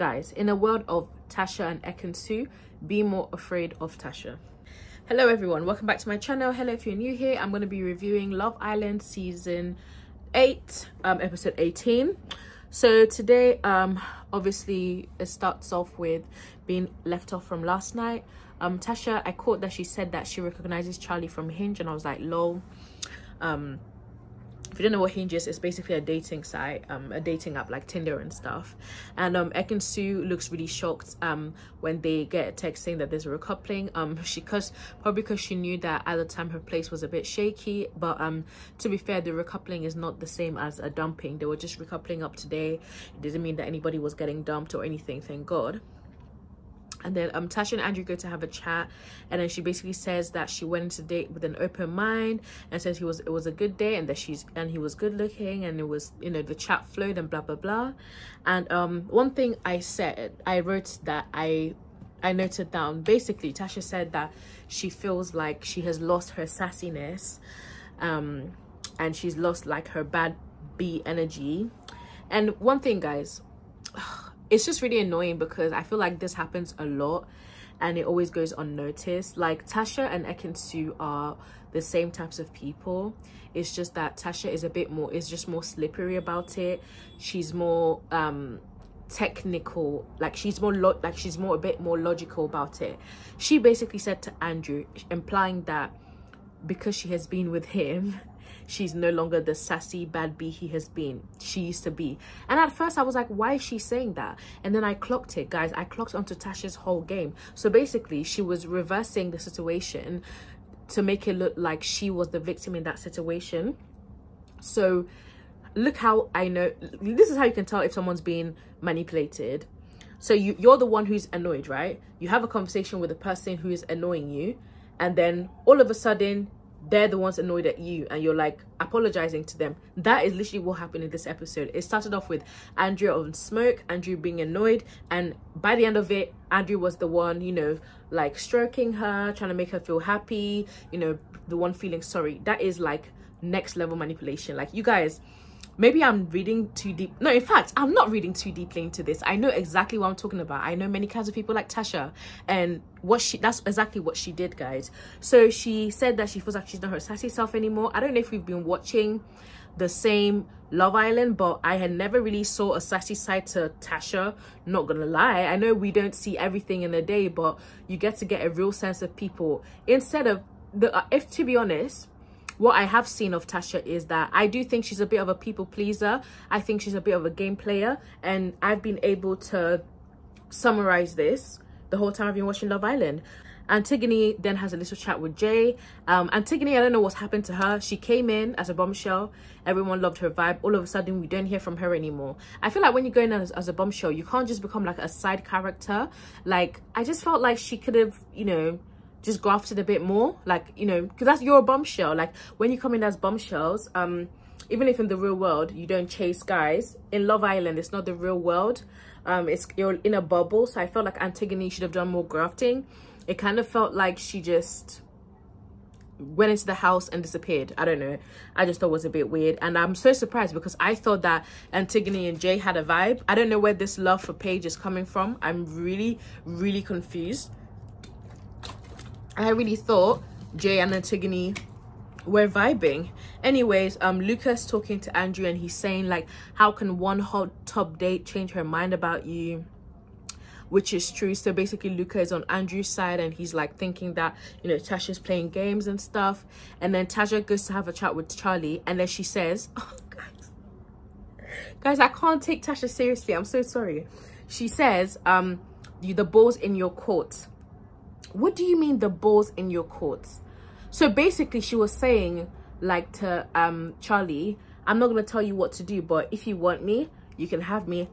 guys in a world of tasha and Ekin-Su be more afraid of tasha. Hello everyone. Welcome back to my channel. Hello if you're new here i'm going to be reviewing love island season 8 um episode 18 so today um obviously it starts off with being left off from last night. Um tasha i caught that she said that she recognizes charlie from hinge and i was like lol. Um you don't know what Hinge is, it's basically a dating site, um, a dating app like Tinder and stuff. And um, Ekin-Su looks really shocked um when they get a text saying that there's a recoupling. Um, she cause probably because she knew that at the time her place was a bit shaky. But um, to be fair, the recoupling is not the same as a dumping. They were just recoupling up today. It doesn't mean that anybody was getting dumped or anything. Thank God and then um tasha and andrew go to have a chat and then she basically says that she went into date with an open mind and says he was it was a good day and that she's and he was good looking and it was you know the chat flowed and blah blah blah. And um one thing i said i wrote that i i noted down basically tasha said that she feels like she has lost her sassiness um and she's lost like her bad b energy. And one thing guys it's just really annoying because I feel like this happens a lot and it always goes unnoticed. Like Tasha and Ekin-Su are the same types of people. It's just that Tasha is a bit more, is just more slippery about it. She's more um technical like she's more like she's more a bit more logical about it she basically said to andrew implying that because she has been with him she's no longer the sassy bad bee he has been she used to be. And at first i was like why is she saying that? And then i clocked it guys. I clocked onto tasha's whole game. So basically she was reversing the situation to make it look like she was the victim in that situation. So look how i know this is how you can tell if someone's being manipulated. So you you're the one who's annoyed right? You have a conversation with a person who is annoying you and then all of a sudden they're the ones annoyed at you and you're like apologizing to them. That is literally what happened in this episode. It started off with andrea on smoke andrew being annoyed and by the end of it andrew was the one you know like stroking her trying to make her feel happy you know the one feeling sorry that is like next level manipulation. Like you guys maybe i'm reading too deep. No in fact i'm not reading too deeply into this. I know exactly what i'm talking about. I know many kinds of people like tasha and what she that's exactly what she did guys. So she said that she feels like she's not her sassy self anymore. I don't know if we've been watching the same love island but i had never really saw a sassy side to tasha not gonna lie. I know we don't see everything in a day but you get to get a real sense of people instead of the uh, if to be honest what I have seen of Tasha is that I do think she's a bit of a people pleaser. I think she's a bit of a game player. And I've been able to summarize this the whole time I've been watching Love Island. Antigone then has a little chat with Jay. Um, Antigone, I don't know what's happened to her. She came in as a bombshell. Everyone loved her vibe. All of a sudden, we don't hear from her anymore. I feel like when you go in as, as a bombshell, you can't just become like a side character. Like, I just felt like she could have, you know, just grafted a bit more like you know because that's your bombshell. Like when you come in as bombshells um even if in the real world you don't chase guys in love island it's not the real world. Um it's you're in a bubble. So i felt like antigone should have done more grafting. It kind of felt like she just went into the house and disappeared. I don't know. I just thought it was a bit weird. And i'm so surprised because i thought that antigone and jay had a vibe. I don't know where this love for paige is coming from. I'm really really confused I really thought Jay and Antigone were vibing. Anyways, um, Luca's talking to Andrew and he's saying like, how can one hot top date change her mind about you? Which is true. So basically, Luca is on Andrew's side and he's like thinking that, you know, Tasha's playing games and stuff. And then Tasha goes to have a chat with Charlie and then she says, oh, guys, guys, I can't take Tasha seriously. I'm so sorry. She says, um, you, the ball's in your court what do you mean the balls in your courts? So basically she was saying like to um charlie i'm not going to tell you what to do but if you want me you can have me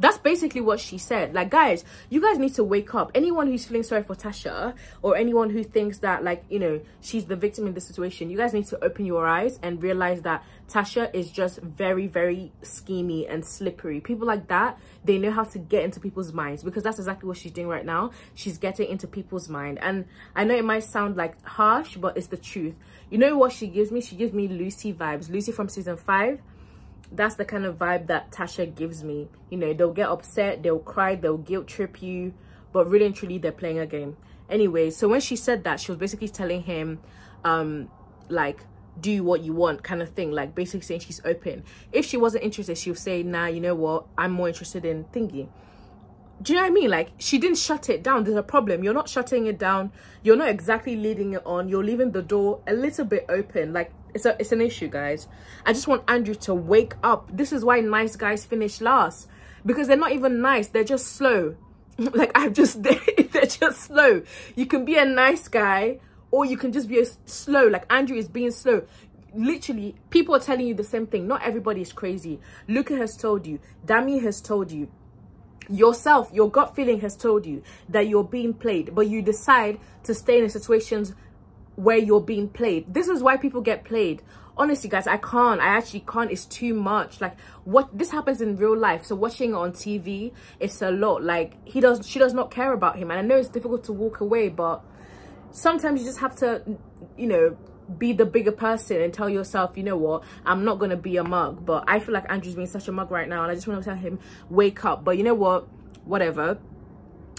that's basically what she said. Like guys you guys need to wake up. Anyone who's feeling sorry for tasha or anyone who thinks that like you know she's the victim in this situation you guys need to open your eyes and realize that tasha is just very very schemy and slippery. People like that they know how to get into people's minds because that's exactly what she's doing right now. She's getting into people's mind. And i know it might sound like harsh but it's the truth. You know what she gives me? She gives me lucy vibes. Lucy from season five that's the kind of vibe that tasha gives me. You know they'll get upset they'll cry they'll guilt trip you but really and truly they're playing a game. Anyway so when she said that she was basically telling him um like do what you want kind of thing like basically saying she's open. If she wasn't interested she'll say nah you know what? I'm more interested in thingy do you know what I mean? Like she didn't shut it down. There's a problem. You're not shutting it down. You're not exactly leading it on. You're leaving the door a little bit open. Like it's a it's an issue, guys. I just want Andrew to wake up. This is why nice guys finish last. Because they're not even nice, they're just slow. like I've just they're just slow. You can be a nice guy or you can just be a slow. Like Andrew is being slow literally people are telling you the same thing not everybody is crazy luca has told you dami has told you yourself your gut feeling has told you that you're being played but you decide to stay in situations where you're being played. This is why people get played. Honestly guys i can't. I actually can't. It's too much. Like what this happens in real life. So watching on tv it's a lot. Like he does she does not care about him. And i know it's difficult to walk away but sometimes you just have to you know be the bigger person and tell yourself you know what? I'm not gonna be a mug. But i feel like andrew's being such a mug right now and i just want to tell him wake up. But you know what? Whatever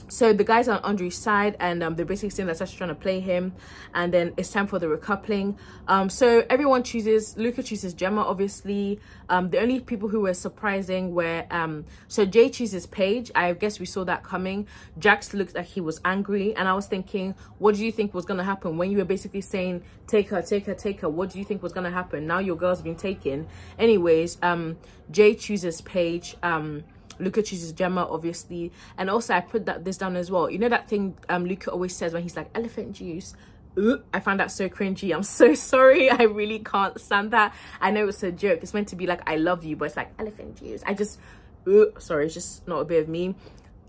so the guys are on Andrew's side and um, they're basically saying that Tasha's trying to play him and then it's time for the recoupling. Um, so everyone chooses, Luca chooses Gemma obviously. Um, the only people who were surprising were, um, so Jay chooses Paige. I guess we saw that coming. Jax looked like he was angry and I was thinking, what do you think was going to happen when you were basically saying, take her, take her, take her. What do you think was going to happen? Now your girl's been taken. Anyways, um, Jay chooses Paige. Um, Luca chooses Gemma, obviously. And also, I put that this down as well. You know that thing um, Luca always says when he's like, elephant juice? Ooh, I find that so cringy. I'm so sorry. I really can't stand that. I know it's a joke. It's meant to be like, I love you, but it's like, elephant juice. I just, ooh, sorry, it's just not a bit of me.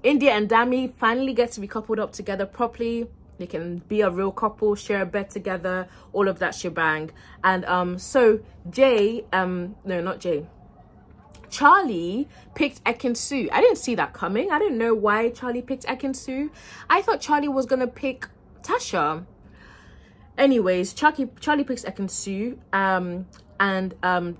India and Dami finally get to be coupled up together properly. They can be a real couple, share a bed together, all of that shebang. And um, so Jay, um, no, not Jay, Charlie picked Ekin-Su. I didn't see that coming. I didn't know why Charlie picked Ekin-Su. I thought Charlie was going to pick Tasha. Anyways, Charlie, Charlie picks Ekin-Su. Um, and um,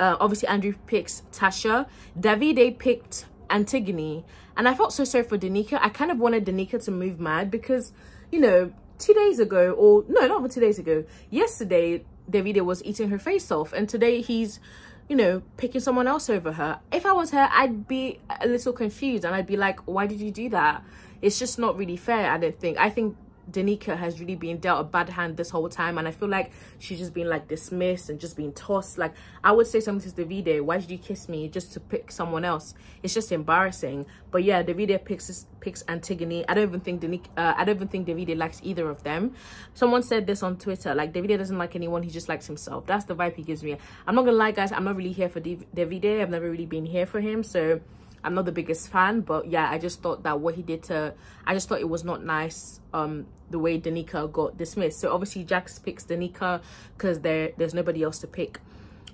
uh, obviously Andrew picks Tasha. Davide picked Antigone. And I felt so sorry for Danica. I kind of wanted Danica to move mad because, you know, two days ago, or no, not two days ago, yesterday, Davide was eating her face off. And today he's you know, picking someone else over her. If I was her, I'd be a little confused and I'd be like, why did you do that? It's just not really fair, I don't think. I think Danica has really been dealt a bad hand this whole time and I feel like she's just been like dismissed and just being tossed. Like I would say something to Davide why did you kiss me? just to pick someone else. It's just embarrassing. But yeah Davide picks picks Antigone. I don't even think Danica uh, I don't even think Davide likes either of them. Someone said this on Twitter like Davide doesn't like anyone he just likes himself. That's the vibe he gives me. I'm not gonna lie guys I'm not really here for Davide. I've never really been here for him so I'm not the biggest fan, but yeah, I just thought that what he did to, I just thought it was not nice, um, the way Danica got dismissed. So obviously Jax picks Danica because there there's nobody else to pick.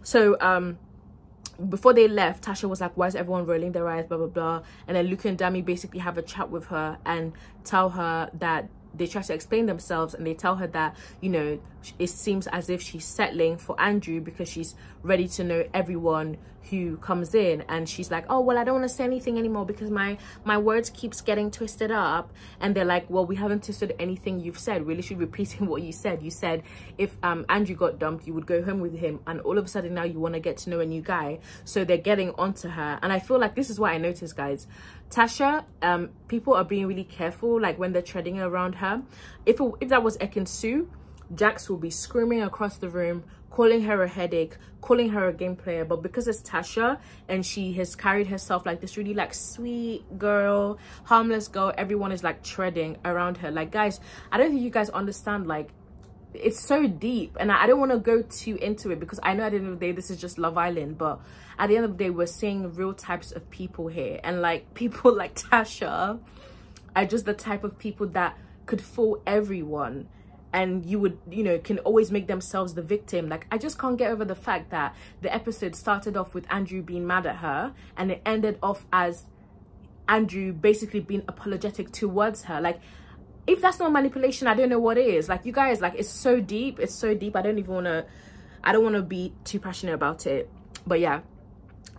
So um, before they left, Tasha was like, why is everyone rolling their eyes, blah, blah, blah. And then Luca and Dami basically have a chat with her and tell her that they try to explain themselves and they tell her that you know it seems as if she's settling for andrew because she's ready to know everyone who comes in. And she's like oh well i don't want to say anything anymore because my my words keeps getting twisted up. And they're like well we haven't twisted anything you've said. We're literally repeating what you said. You said if um andrew got dumped you would go home with him and all of a sudden now you want to get to know a new guy. So they're getting onto her. And i feel like this is what i noticed guys. Tasha, um, people are being really careful, like when they're treading around her. If, if that was Ekin-Su, Jax will be screaming across the room, calling her a headache, calling her a game player. But because it's Tasha and she has carried herself like this really like sweet girl, harmless girl, everyone is like treading around her. Like guys, I don't think you guys understand like it's so deep and I, don't want to go too into it because I know at the end of the day this is just Love Island but at the end of the day we're seeing real types of people here and like people like Tasha are just the type of people that could fool everyone and you would you know can always make themselves the victim. Like i just can't get over the fact that the episode started off with andrew being mad at her and it ended off as andrew basically being apologetic towards her. Like if that's not manipulation i don't know what is. Like you guys like it's so deep. It's so deep. I don't even want to i don't want to be too passionate about it. But yeah.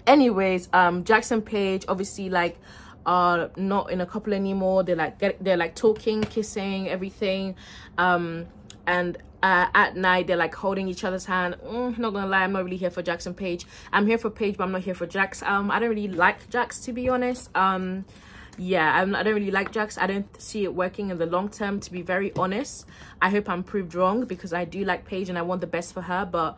Anyways um Jax and Paige obviously like are not in a couple anymore. They're like they're like talking kissing everything. Um and uh, at night they're like holding each other's hand. Mm, not gonna lie i'm not really here for Jax and Paige. I'm here for Paige but i'm not here for jax. Um i don't really like jax to be honest. Um yeah I'm, i don't really like jax. I don't see it working in the long term to be very honest. I hope i'm proved wrong because i do like Paige and i want the best for her but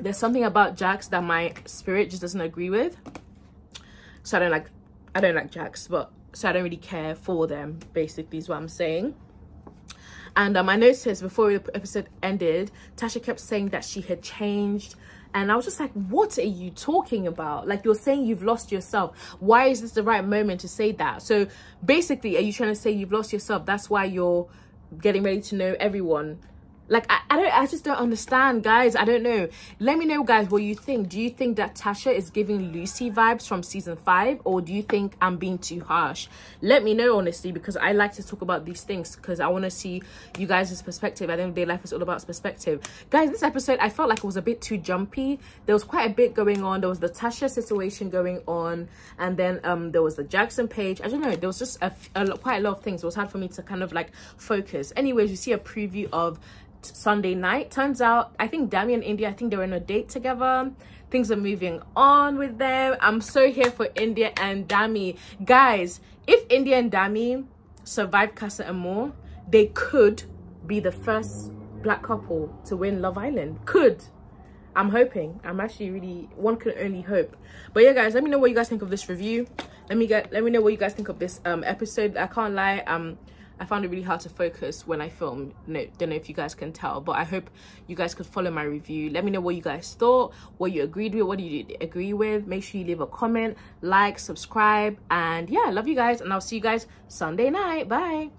there's something about jax that my spirit just doesn't agree with so i don't like i don't like Jax but so i don't really care for them basically is what i'm saying and um, I noticed before the episode ended, Tasha kept saying that she had changed. And I was just like, what are you talking about? Like, you're saying you've lost yourself. Why is this the right moment to say that? So basically, are you trying to say you've lost yourself? That's why you're getting ready to know everyone like I, I don't i just don't understand guys. I don't know. Let me know guys what you think. Do you think that tasha is giving lucy vibes from season five or do you think i'm being too harsh? Let me know honestly because i like to talk about these things because i want to see you guys' perspective. I think day life is all about perspective. Guys this episode i felt like it was a bit too jumpy. There was quite a bit going on. There was the tasha situation going on and then um there was the Jax and Paige. I don't know. There was just a, a quite a lot of things. It was hard for me to kind of like focus. Anyways you see a preview of Sunday night. Turns out, I think Dami and India, I think they were on a date together. Things are moving on with them. I'm so here for India and Dami. Guys, if India and Dami survive Casa Amor, they could be the first black couple to win Love Island. Could. I'm hoping. I'm actually really, one can only hope. But yeah, guys, let me know what you guys think of this review. Let me get, let me know what you guys think of this um episode. I can't lie, um, I found it really hard to focus when I film. No, don't know if you guys can tell, but I hope you guys could follow my review. Let me know what you guys thought, what you agreed with, what you did agree with. Make sure you leave a comment, like, subscribe, and yeah, love you guys, and I'll see you guys Sunday night. Bye.